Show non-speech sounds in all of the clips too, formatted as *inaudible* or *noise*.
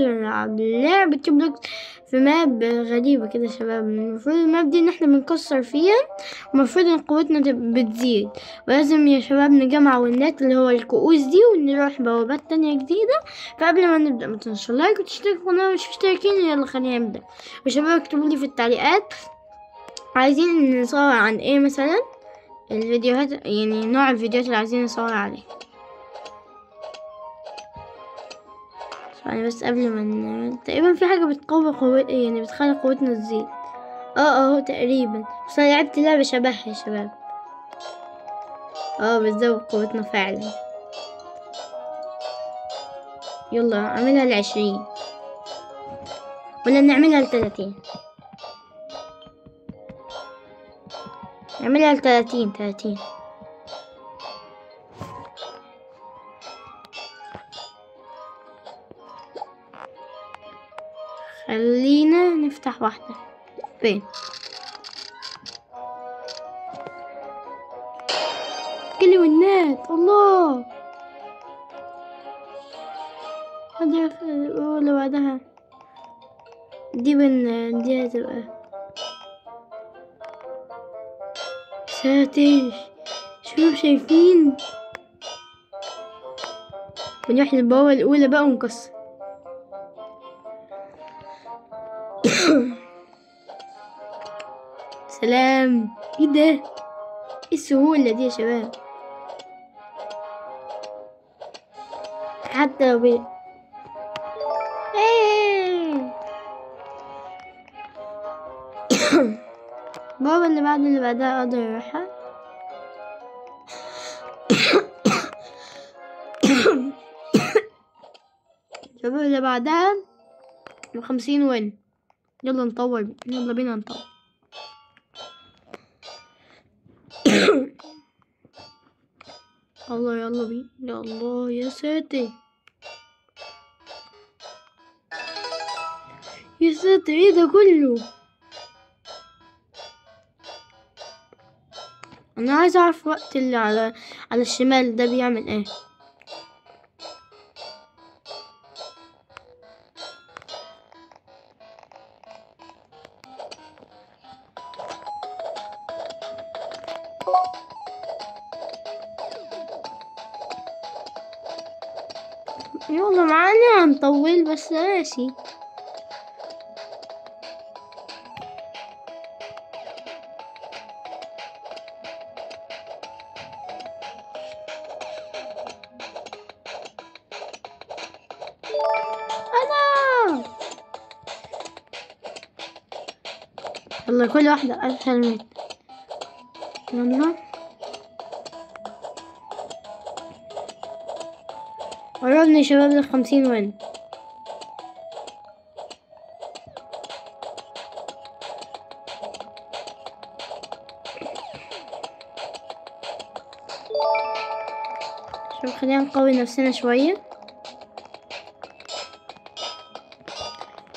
ونلعب لعبة Roblox في map غريبة كده شباب. المفروض ال map دي إن إحنا بنكسر فيها المفروض إن قوتنا بتزيد. ولازم يا شباب نجمع wins ات اللي هو الكؤوس دي ونروح بوابات تانية جديدة. فقبل ما نبدأ ما تنسوا like وتشتركوا القناة مش مشتركين يلا خلينا نبدأ. وشباب اكتبوا لي في التعليقات عايزين نصور عن إيه مثلا؟ الفيديوهات يعني نوع الفيديوهات اللي عايزين نصور عليه. يعني بس قبل ما ن... تقريبا في حاجة بتقوي قوة يعني بتخلي قوتنا تزيد. آه آه تقريبا. بس أنا لعبت لعبة شبهها يا شباب. آه بتزود قوتنا فعلا. يلا أعملها لعشرين. ولا نعملها لتلاتين. نعملها لتلاتين تلاتين. خلينا نفتح واحدة. فين؟ كل ونات الله! هذه ولا بعدها؟ دي بن دي هتبقى. ساتر. شوف شايفين. ونروح للبوابة الأولى بقى ونكسر. سلام إيه ده؟ إيه السهولة دي يا شباب؟ حتى لو بي *coughs* بابا اللي بعد اللي بعدها أقدر اروحها شباب *coughs* اللي بعدها بخمسين وين يلا نطور يلا بينا نطور. الله يلا بينا. الله يا ساتر. يا ساتر إيه ده كله؟ أنا عايز أعرف وقت اللي على على الشمال ده بيعمل إيه. يلا معانا هنطول بس ماشي يلا كل واحدة ألف هلمت يلا. قربنا يا شباب للخمسين وين؟ شوف خلينا نقوي نفسنا شوية.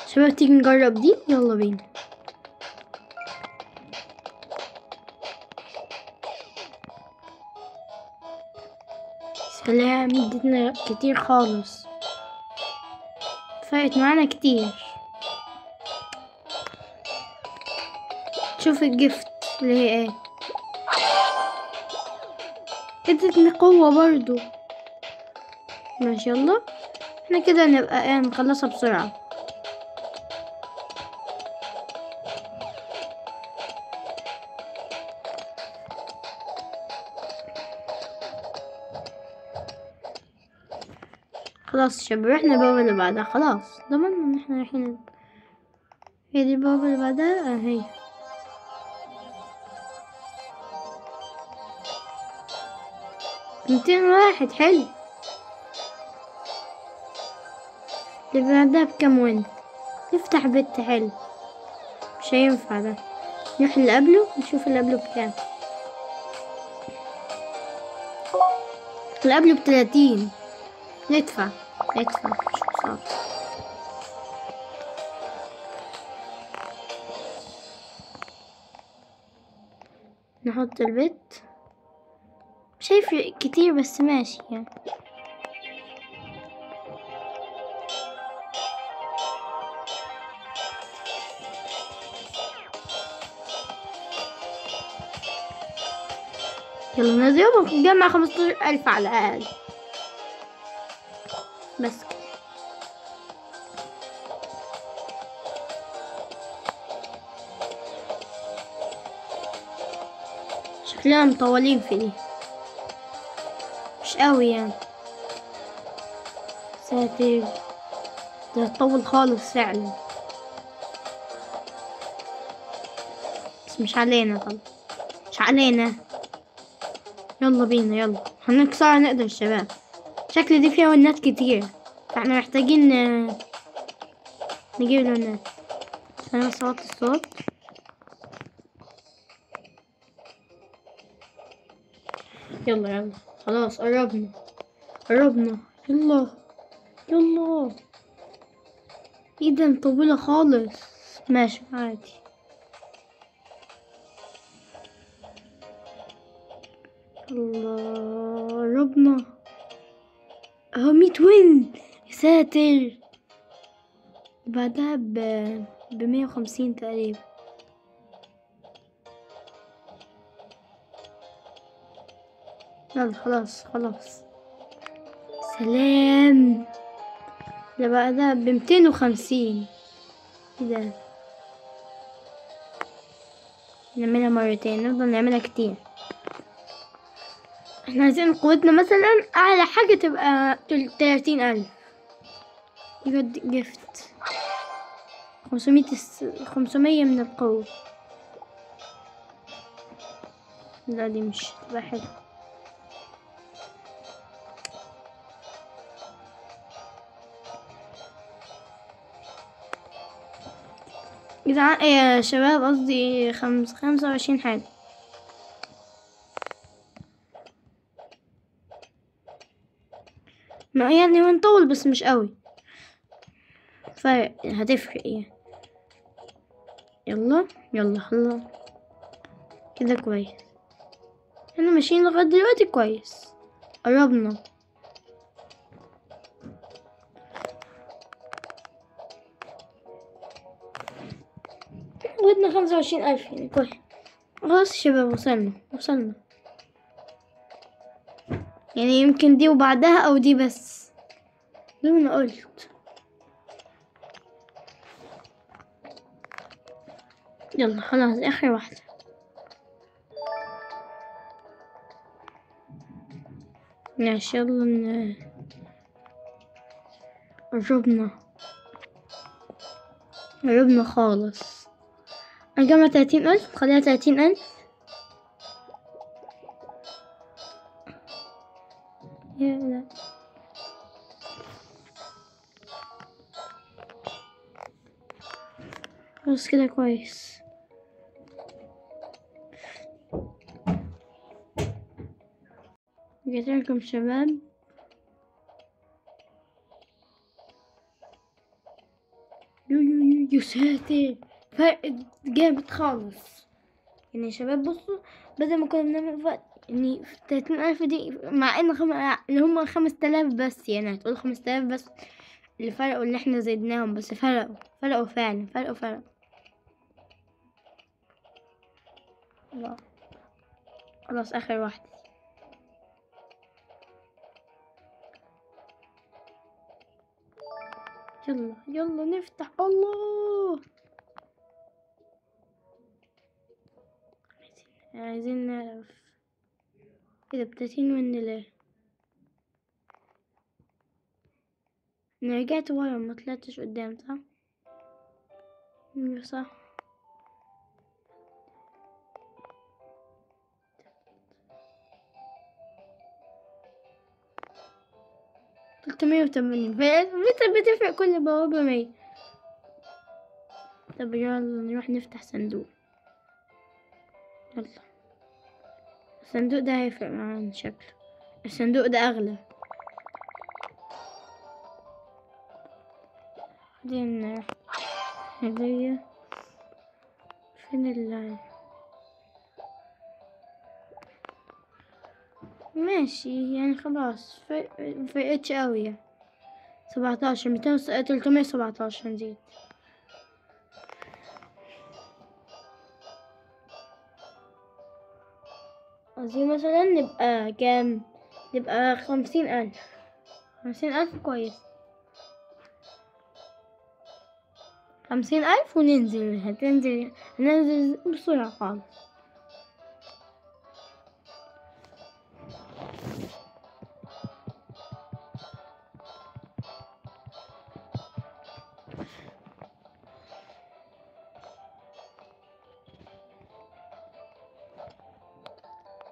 شباب تيجي نجرب دي؟ يلا بينا. سلام ادتنا كتير خالص. فرقت معانا كتير. شوف الجفت اللي هي إيه. ادتني قوة برضو. ما شاء الله. إحنا كده نبقى إيه نخلصها بسرعة. خلاص شباب إحنا البوابة اللي بعدها خلاص. ضمننا إن إحنا رايحين هي دي البوابة اللي بعدها آه هي. ميتين واحد حلو. اللي بعدها بكم وين؟ نفتح بيت حلو. مش هينفع ده. نروح اللي قبله نشوف اللي قبله بكام. اللي قبله بتلاتين. ندفع. صعب نحط البيت هيفرق كتير بس ماشي يعني يلا نضربهم نجمع خمستاشر ألف على الأقل كده شكلنا مطولين في دي مش قوي يعني. ساتر ده طول خالص فعلا. بس مش علينا طبعا. مش علينا. يلا بينا يلا. هنكسر نقدر الشباب. شكل دي فيها ونات كتير. فاحنا محتاجين آه، نجيب الونات أنا اوطي الصوت. يلا يلا خلاص قربنا قربنا. يلا يلا. إيه ده مطولة خالص. ماشي عادي. الله قربنا. اهو ميت وين يا ساتر. بعدها ب بمية وخمسين تقريبا. يلا خلاص خلاص. سلام. بقى ده بمتين وخمسين. إيه ده؟ نعملها مرتين نفضل نعملها كتير. إحنا عايزين قوتنا مثلا أعلى حاجة تبقى تل- تلاتين ألف. يجد جفت خمسمية. خمسمية من القوة. لا دي مش تبقى جدعان إيه يا شباب؟ قصدي خمس خمسة وعشرين حاجة. يعني هنطول بس مش قوي. فهتفرق يعني. يلا يلا يلا كده كويس. إحنا ماشيين لغاية دلوقتي كويس. قربنا. ودنا خمسة وعشرين ألف يعني. كويس. خلاص شباب وصلنا وصلنا. يعني يمكن دي وبعدها أو دي بس. زي ما أنا قلت. يلا خلاص آخر واحدة. ماشي يلا. قربنا قربنا خالص. نجمع تلاتين ألف خليها تلاتين ألف. بس كده كويس جيت لكم شباب يو يو يو يو ساتر فرق جامد خالص يعني يا شباب بصوا بدل ما كنا بنعمل فرق يعني تلاتين ألف دي مع إن خم... اللي هما خمس تلاف بس يعني هتقول خمس تلاف بس اللي فرقوا اللي إحنا زدناهم بس فرقوا فرقوا فعلا فرقوا فرقوا الله. خلاص آخر واحدة يلا يلا نفتح. الله! عايزين نعرف. كده بتلاتين من ليه أنا رجعت ورا ما طلعتش قدام صح؟ أيوه صح. تلتمية وتمانين. متى بتفرق كل بوابة مية؟ طب يلا نروح نفتح صندوق. يلا. الصندوق ده هيفرق معانا شكله. الصندوق ده أغلى. بعدين هدية. فين ال ماشي يعني خلاص. فرق- مفرقتش أوي يعني. سبعتاشر ميتين تلتمية سبعتاشر نزيد. عايزين مثلا نبقى كام؟ نبقى خمسين ألف. خمسين ألف كويس. خمسين ألف وننزل هتنزل هننزل بسرعة خالص.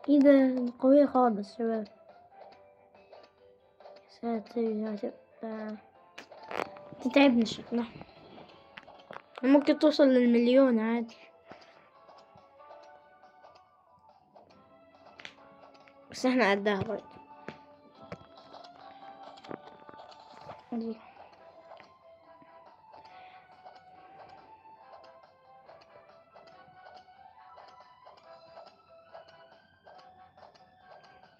إيه ده قوية خالص شباب. ساتر تتعبنا شكلها ممكن توصل للمليون عادي. بس إحنا قدها برضه.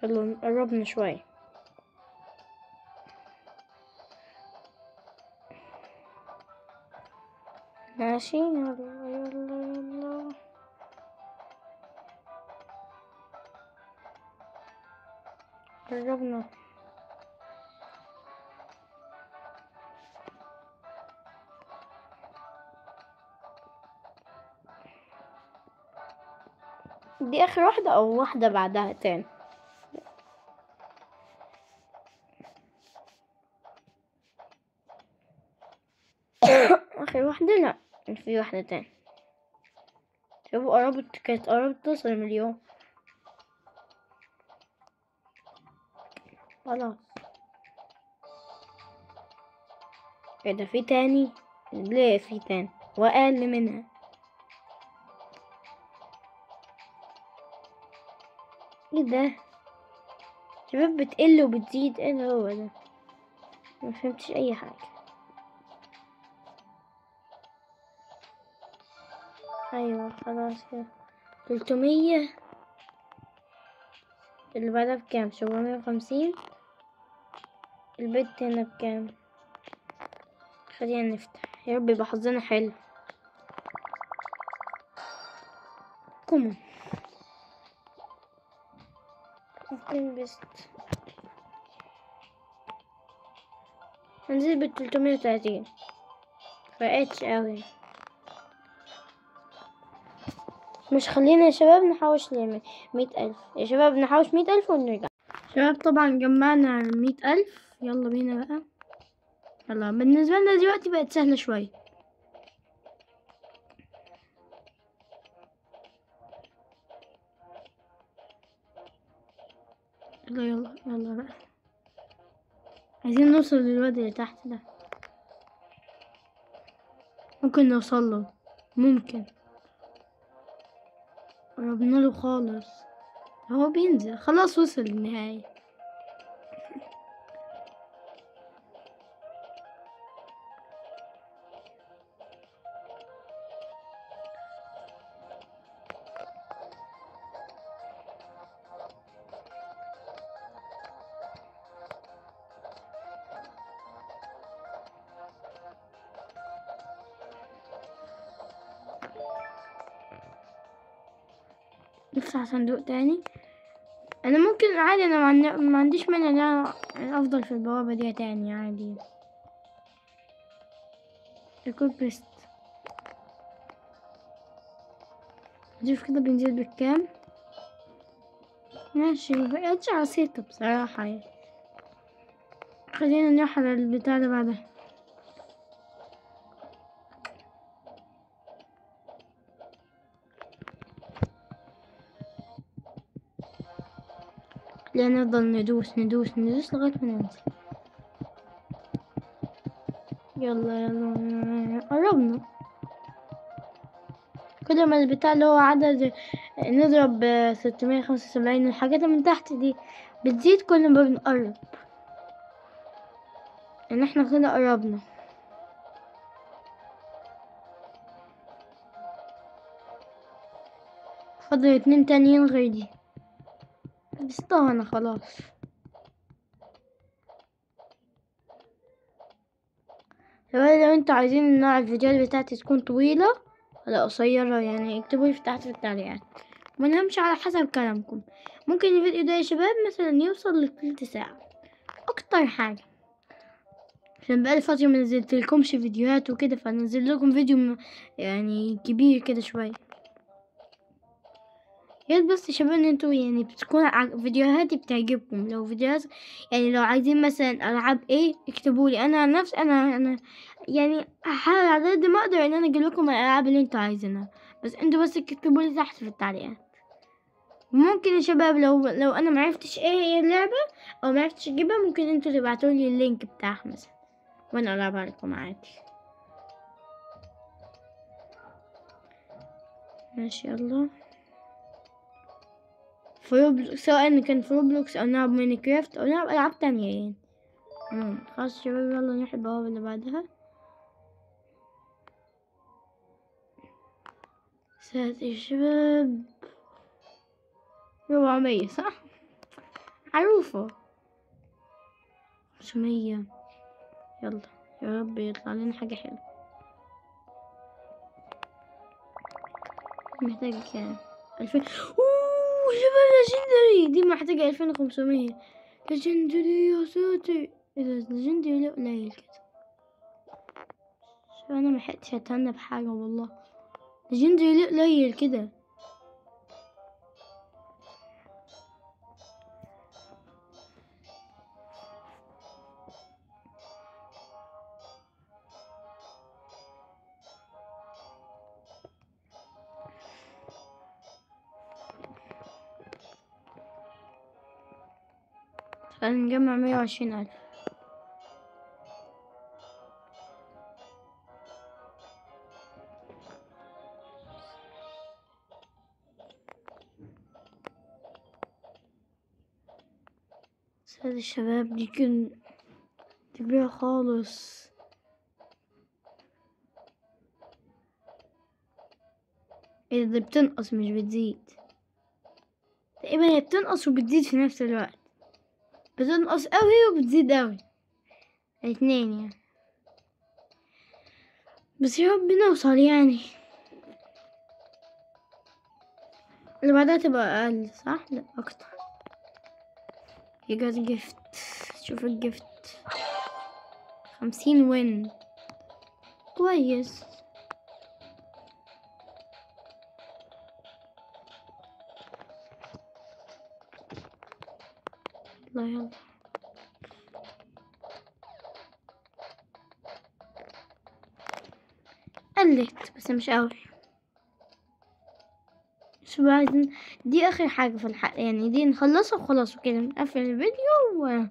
يلا قربنا شوية ماشي يلا يلا يلا. قربنا. دي آخر واحدة أو واحدة بعدها تاني؟ آخر واحدة لأ في واحدة تاني شوفوا قربت كانت قربت توصل المليون خلاص. إيه ده في تاني؟ ليه في تاني؟ وأقل منها. إيه ده؟ شباب بتقل وبتزيد. إيه ده هو ده؟ ما فهمتش أي حاجة. أيوه خلاص كده. تلتمية. اللي بعدها بكام؟ سبعمية وخمسين. البيت هنا بكام؟ خلينا نفتح. يا رب يبقى حظنا حلو. كومون. ممكن بست هنزل بالتلتمية وتلاتين. فرقتش أوي. مش خلينا يا شباب نحوش لمية ألف. يا شباب نحوش مية ألف ونرجع. شباب طبعا جمعنا مية ألف. يلا بينا بقى. يلا بالنسبة لنا دلوقتي بقت سهلة شوية. يلا يلا يلا بقى. عايزين نوصل للواد اللي تحت ده. ممكن نوصل له. ممكن. قربنا له خالص. هو بينزل خلاص وصل للنهاية نفتح صندوق تاني. أنا ممكن عادي أنا ما عندي- ما عنديش مانع إن أنا أفضل في البوابة دي تاني عادي. الكود بيست. نشوف كده بنزيد بالكام ماشي مبقتش عصيتة بصراحة يعني. خلينا نروح على البتاع اللي بعدها. خلينا نفضل ندوس ندوس ندوس لغاية ما ننزل يلا يلا قربنا. كل ما البتاع اللي هو عدد نضرب ستمية خمسة وسبعين الحاجات من تحت دي بتزيد كل ما بنقرب. ان إحنا كده قربنا. فاضل اتنين تانيين غير دي لبستها أنا خلاص لو أنتوا عايزين نوع الفيديوهات بتاعتي تكون طويلة ولا قصيرة يعني اكتبوا لي تحت في التعليقات ما نهمش على حسب كلامكم. ممكن الفيديو ده يا شباب مثلا يوصل لتلت ساعة. أكتر حاجة. عشان بقالي فترة ما نزلتلكمش فيديوهات وكده فنزل لكم فيديو يعني كبير كده شوية. يا ريت بس يا شباب إن أنتوا يعني بتكون فيديوهاتي بتعجبكم. لو فيديوهات يعني لو عايزين مثلا ألعاب إيه اكتبوا لي. أنا عن نفسي أنا أنا يعني هحاول على قد ما أقدر إن أنا أجيب لكم الألعاب اللي أنتوا عايزينها. بس أنتوا بس اكتبوا لي تحت في التعليقات. ممكن يا شباب لو لو أنا معرفتش إيه هي اللعبة أو معرفتش أجيبها ممكن أنتوا تبعتوا لي اللينك بتاعها مثلا وأنا ألعبها لكم عادي. ماشي يلا. في Roblox سواء كان في Roblox أو نلعب Minecraft أو نلعب ألعاب تانية يعني. عموما خلاص شباب يلا نروح البوابة اللي بعدها. ساتر يا شباب. ربعمية صح؟ معروفة خمسمية يلا يا رب يطلع لنا حاجة حلوة. محتاج ألفين. شباب legendary دي محتاجة ألفين وخمسمية. legendary يا ساتر إيه ده؟ legendary ليه قليل كده. شو أنا ملحقتش أتهنى بحاجة والله. legendary ليه قليل كده. خلينا نجمع مية وعشرين ألف سيد الشباب دي كن دي كبيرة خالص إيه ده دي بتنقص مش بتزيد تقريبا هي بتنقص وبتزيد في نفس الوقت بتنقص قوي وبتزيد قوي الاتنين يعني. بس يا رب نوصل يعني. اللي بعدها تبقى أقل صح؟ لا You got a gift. شوف الجفت خمسين وين كويس. يلا قلت بس مش قوي. شو عايزين دي آخر حاجة في الحلقة. يعني دي نخلصها وخلاص وكده نقفل الفيديو. و...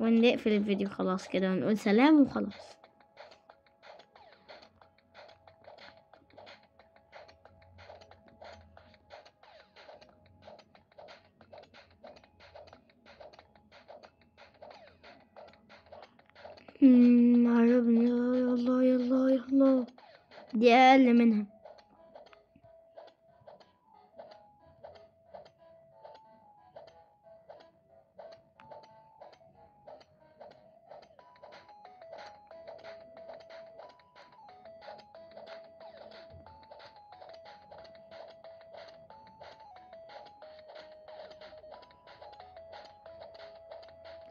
ونقفل الفيديو خلاص كده ونقول سلام وخلاص. دي أقل منها.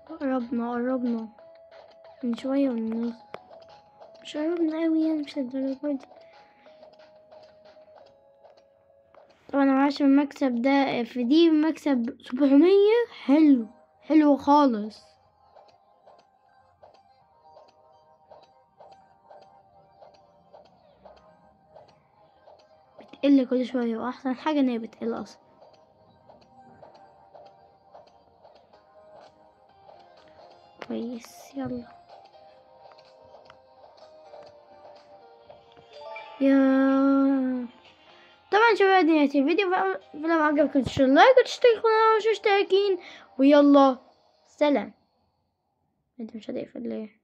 قربنا قربنا. من شوية ونص قربنا أوي يعني مش للدرجة دي. طبعا أنا معرفش المكسب ده في دي مكسب سبعمية. حلو حلو خالص. بتقل كل شوية وأحسن حاجة إن هي بتقل أصلا. كويس يلا. يا. طبعا شباب نهاية الفيديو. فلو عجبكم تشتركوا لايك وتشتركوا القناة ومش مشتركين ويلا سلام. انت مش هتقفل ليه.